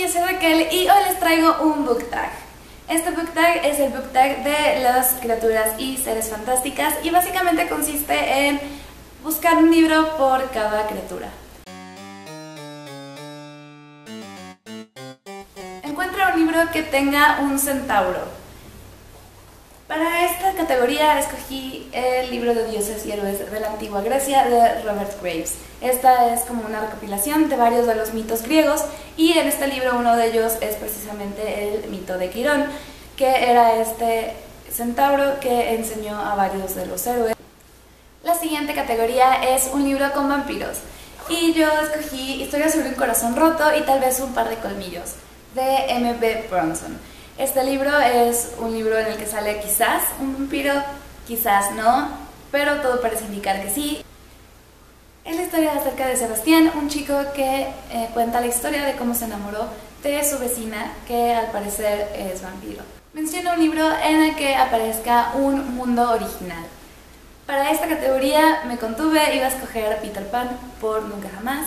yo soy Raquel y hoy les traigo un book tag. Este book tag es el book tag de las criaturas y seres fantásticas y básicamente consiste en buscar un libro por cada criatura. Encuentra un libro que tenga un centauro. Para esta categoría escogí el libro de dioses y héroes de la antigua Grecia de Robert Graves. Esta es como una recopilación de varios de los mitos griegos y en este libro uno de ellos es precisamente el mito de Quirón, que era este centauro que enseñó a varios de los héroes. La siguiente categoría es un libro con vampiros y yo escogí Historia sobre un corazón roto y tal vez un par de colmillos de M.B. Bronson. Este libro es un libro en el que sale quizás un vampiro, quizás no, pero todo parece indicar que sí. Es la historia acerca de Sebastián, un chico que eh, cuenta la historia de cómo se enamoró de su vecina, que al parecer es vampiro. Menciona un libro en el que aparezca un mundo original. Para esta categoría me contuve, iba a escoger Peter Pan por Nunca Jamás,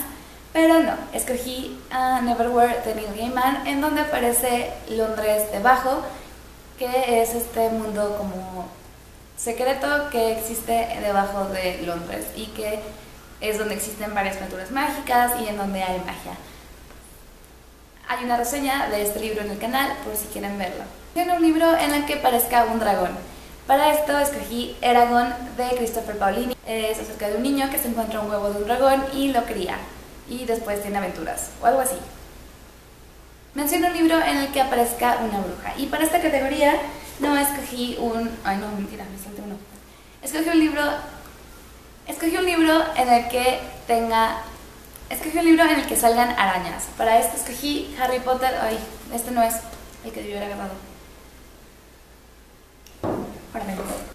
pero no, escogí a Neverwhere de Neil Gaiman, en donde aparece Londres debajo, que es este mundo como secreto que existe debajo de Londres y que es donde existen varias criaturas mágicas y en donde hay magia. Hay una reseña de este libro en el canal por si quieren verlo. Tiene un libro en el que parezca un dragón. Para esto escogí Eragon de Christopher Paolini. Es acerca de un niño que se encuentra un huevo de un dragón y lo cría y después tiene aventuras o algo así. Menciono un libro en el que aparezca una bruja y para esta categoría no escogí un... Ay no, mentira, me salté uno. Escogí un libro... Escogí un libro en el que tenga... Escogí un libro en el que salgan arañas. Para este escogí Harry Potter... Ay, este no es el que debió haber agarrado.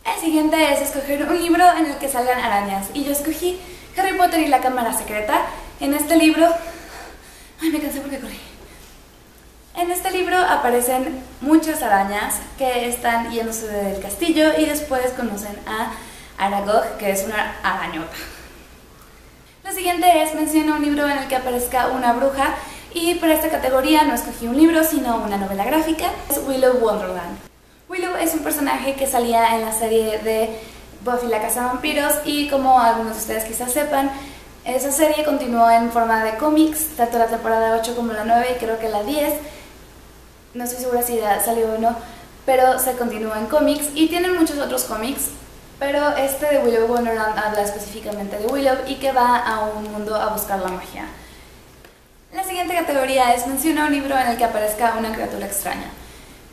El siguiente es escoger un libro en el que salgan arañas y yo escogí Harry Potter y la cámara secreta en este libro... Ay, me cansé porque corrí. En este libro aparecen muchas arañas que están yéndose del castillo y después conocen a Aragog, que es una arañota. Lo siguiente es, menciona un libro en el que aparezca una bruja y para esta categoría no escogí un libro, sino una novela gráfica. Es Willow Wonderland. Willow es un personaje que salía en la serie de Buffy la Casa de Vampiros y como algunos de ustedes quizás sepan, esa serie continuó en forma de cómics, tanto la temporada 8 como la 9 y creo que la 10. No estoy segura si ya salió o no, pero se continúa en cómics y tienen muchos otros cómics, pero este de Willow Wonderland habla específicamente de Willow y que va a un mundo a buscar la magia. La siguiente categoría es menciona un libro en el que aparezca una criatura extraña.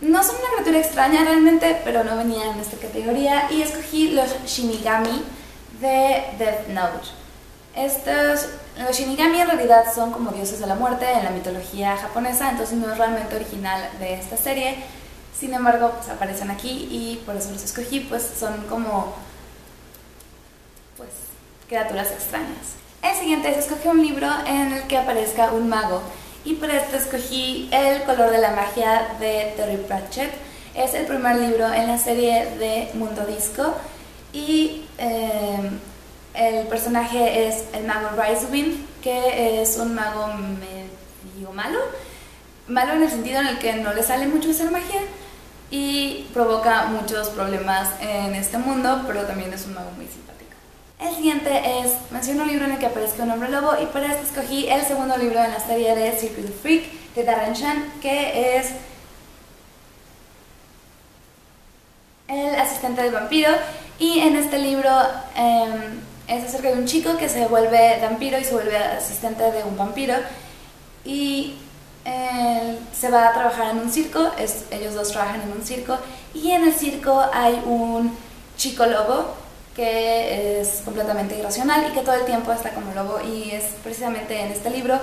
No son una criatura extraña realmente, pero no venía en esta categoría y escogí los Shinigami de Death Note. Estos, los Shinigami en realidad son como dioses de la muerte en la mitología japonesa, entonces no es realmente original de esta serie. Sin embargo, pues aparecen aquí y por eso los escogí, pues son como pues criaturas extrañas. El siguiente es escoger un libro en el que aparezca un mago y por esto escogí El color de la magia de Terry Pratchett. Es el primer libro en la serie de Mundo Disco y eh, el personaje es el mago Ricewind, que es un mago medio malo. Malo en el sentido en el que no le sale mucho hacer magia y provoca muchos problemas en este mundo, pero también es un mago muy simpático. El siguiente es, menciono un libro en el que aparezca un hombre lobo y para esto escogí el segundo libro en la serie de Circle Freak de Darren Shan, que es el asistente del vampiro y en este libro em, es acerca de un chico que se vuelve vampiro y se vuelve asistente de un vampiro. Y se va a trabajar en un circo, ellos dos trabajan en un circo. Y en el circo hay un chico lobo que es completamente irracional y que todo el tiempo está como lobo. Y es precisamente en este libro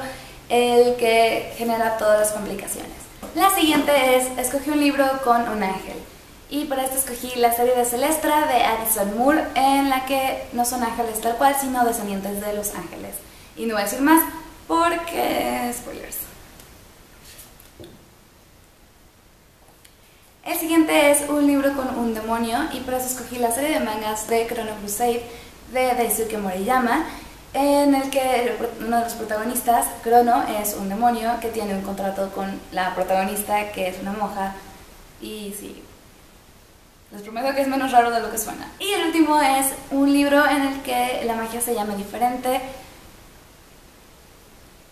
el que genera todas las complicaciones. La siguiente es, escogí un libro con un ángel y para esto escogí la serie de Celestra de Addison Moore, en la que no son ángeles tal cual, sino descendientes de los ángeles. Y no voy a decir más porque... spoilers. El siguiente es un libro con un demonio y para eso escogí la serie de mangas de Chrono Crusade de Daisuke Moriyama en el que uno de los protagonistas, Crono, es un demonio que tiene un contrato con la protagonista, que es una monja, y sí, les prometo que es menos raro de lo que suena. Y el último es un libro en el que la magia se llame diferente.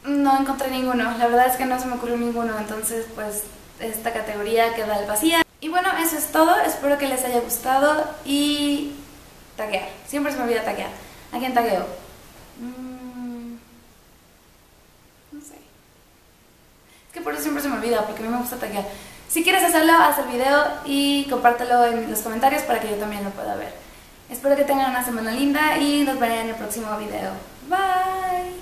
No encontré ninguno, la verdad es que no se me ocurrió ninguno, entonces pues esta categoría queda al vacía. Y bueno, eso es todo, espero que les haya gustado y taguear, siempre se me olvida taguear. ¿A quién tagueo? Mm, no sé. Es que por eso siempre se me olvida, porque a mí me gusta taguear. Si quieres hacerlo, haz el video y compártelo en los comentarios para que yo también lo pueda ver. Espero que tengan una semana linda y nos veré en el próximo video. Bye!